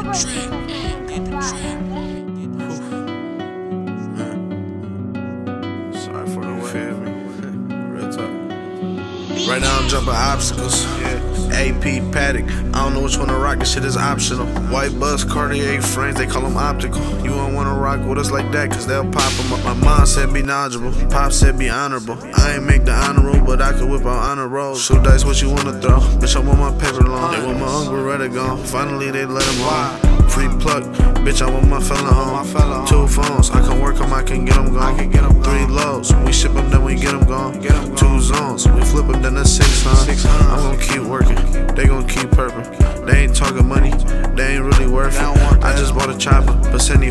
Sorry for the me. Real talk. Right now I'm jumping obstacles. AP Patek. I don't know which one to rock. This shit is optional. White Buffs, Cartier frames. They call them optical. You don't wanna rock with us like that, cause they'll pop them up. My mom said be knowledgeable. Pop said be honorable. I ain't make the honor roll, but I could whip out honor roll. Shoot dice, what you wanna throw? Bitch, I want my paper long. They want my uncle Beretta gone. Finally, they let him on. Free pluck, bitch, I want my fella home. Two phones, I can work them, I can get them gone. Three lows, we ship them, then we get them gone. Two zones, we flip them, then that's six, huh? I'm gonna keep working, they gonna keep purping. They ain't talking money, they ain't really worth it. I just bought a chopper,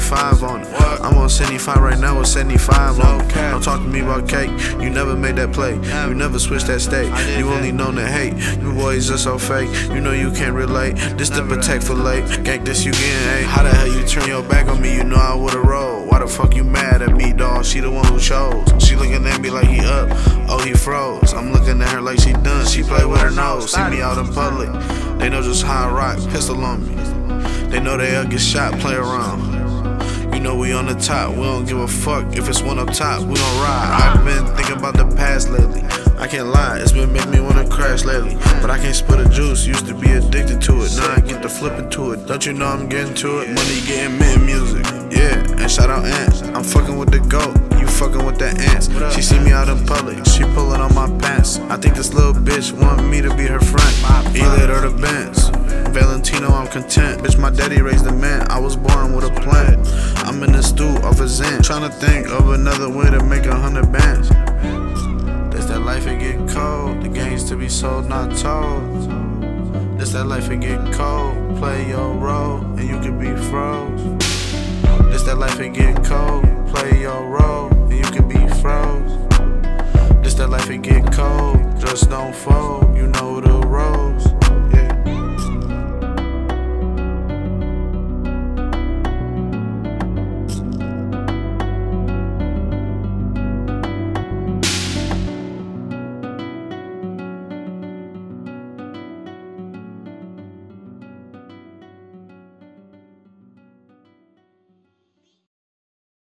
75 on it. I'm on 75 right now with 75 on it. Don't talk to me about cake, you never made that play. You never switched that state, you only known to hate. You boys are so fake, you know you can't relate. This the protect for late, gank this you getting A. How the hell you turn your back on me, you know I would've rolled. Why the fuck you mad at me, dawg? She the one who chose. She looking at me like he up, oh he froze. I'm looking at her like she done, she play with her nose. See me out in public, they know just how I rock, pistol on me. They know they'll get shot, play around. You know we on the top, we don't give a fuck if it's one up top, we gon' ride. I've been thinking about the past lately. I can't lie, it's been making me wanna crash lately. But I can't spit a juice, used to be addicted to it. Now I get to flipping to it. Don't you know I'm getting to it? Money getting Mitten Muzik, yeah. And shout out Ants, I'm fucking with the goat. You fucking with the ants. She see me out in public, she pulling on my pants. I think this little bitch want me to be her friend. Elite or the Benz. Valentino, I'm content. Bitch, my daddy raised a man. I was born with a plan. I'm in the stew off a Zen. Trying to think of another way to make a hundred bands. That's that life, it get cold. The games to be sold, not told. This that life, it get cold. Play your role, and you can be froze. This that life, it get cold. Play your role, and you can be froze. This that life, it get cold. Just don't fold, you know the roles.